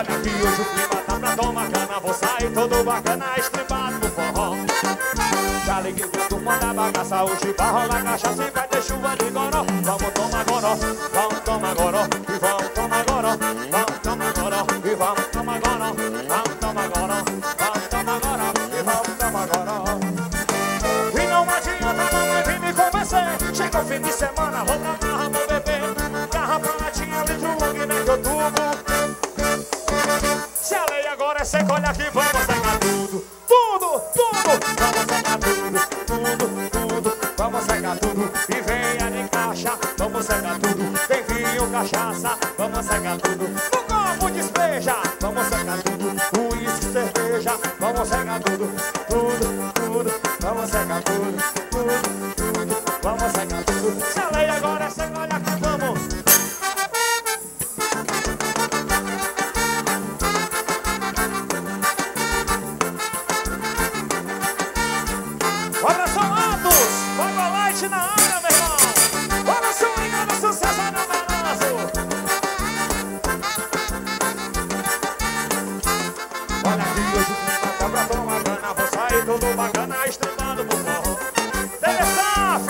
Olha que hoje o clima tá pra tomar cana Vou sair todo bacana, estribado no forró. Já liguei pra turma manda bagaça Hoje vai rolar cachaça e vai ter chuva de goró. Vamos tomar goró, cachaça, vamos sacar tudo. bacana estremando no forró. Telesaf!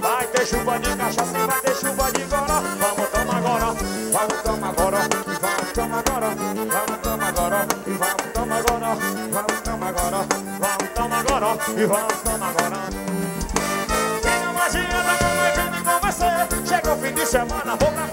Vai ter chuva de cachaça e vai ter chuva de goró. Vamos tomar agora, vamos tomar agora, vamos tomar agora, vamos tomar agora, vamos tomar agora, vamos tomar agora, vamos tomar agora, e vamos tomar agora. Tem a magia da noite de convencer. Chega o fim de semana, vou pra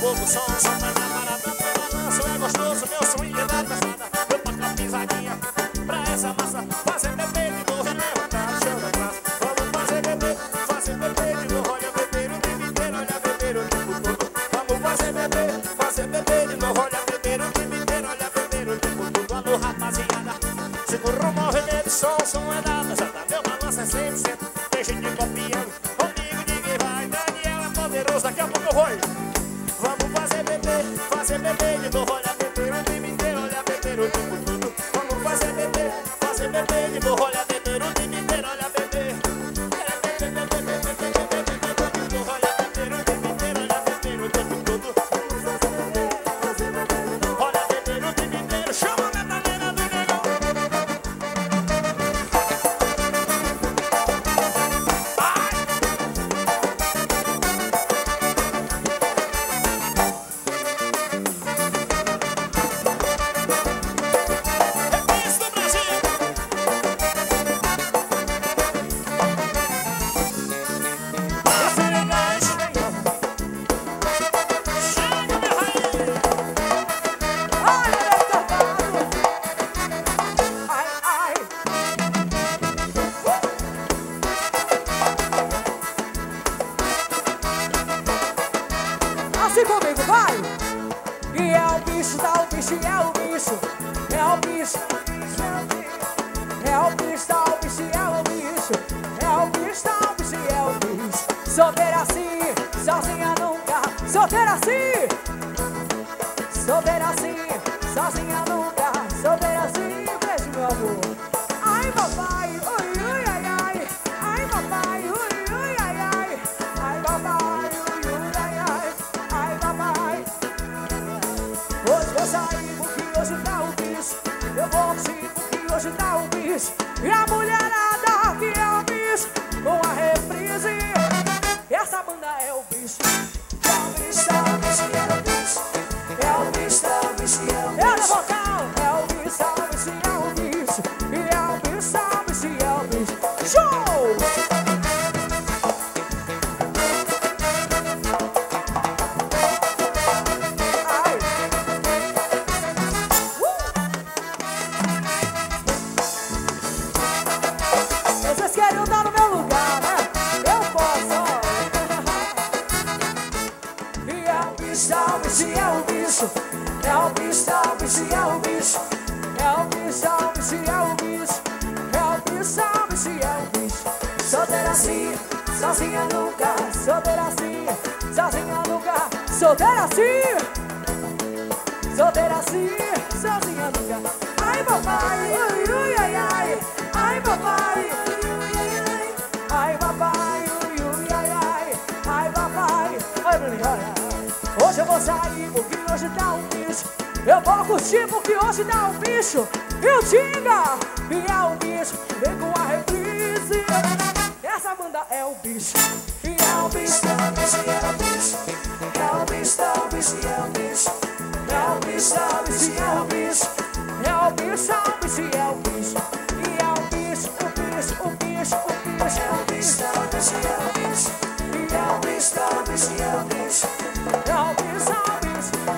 fogo, som, som, na, na, na, na, na, na, na, na, bebê de E comigo, vai! E é o bicho, dá o bicho, é o bicho, é o bicho, é o bicho, dá o bicho, é o bicho, é o bicho, dá o bicho, é o bicho. Solteira assim, sozinha nunca, solteira assim, solteira assim, sozinha nunca, solteira assim, beijo meu amor. Hoje tá o bicho. Eu vou curtir porque hoje tá o bicho. E a sozinha nunca. Solteira assim, sozinha nunca. Solteira assim. Solteira assim, sozinha nunca. Ai, papai, ui, ui, ai, ai. Ai, papai, ai, ai. Ai, papai, ui, ui, ai, ai. Ai, papai. Hoje eu vou sair porque hoje tá um bicho. Eu vou curtir porque hoje tá um bicho. E o Tinga, e é o bicho. Vem com a reprise essa banda é o bicho. E é o bicho, é o bicho, é o bicho. É o bicho, é o bicho, é o bicho. É o bicho, é o bicho, é o bicho. É o bicho, é o bicho, é o bicho. E é o bicho, o bicho, o bicho, o bicho. É o bicho, é o bicho, é o bicho. E é o bicho, é o bicho, é o bicho. É o bicho, é o bicho.